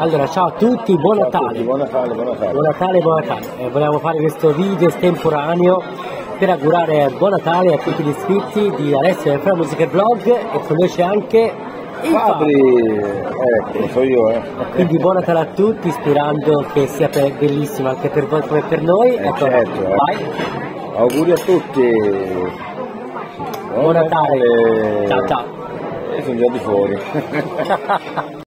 Allora, ciao a tutti, buon Ciao a Natale. tutti, Buon Natale, buon Natale. Buon Natale, buon Natale. Eh, volevamo fare questo video estemporaneo per augurare buon Natale a tutti gli iscritti di Alessio e Fra Musica e Vlog e con noi c'è anche il Fabri, ecco, eh, so io, eh. Quindi buon Natale a tutti, sperando che sia bellissimo anche per voi come per noi. Eh, Ecco, certo, eh. vai. Auguri a tutti. Buon Natale. Eh, ciao ciao. E sono già di fuori.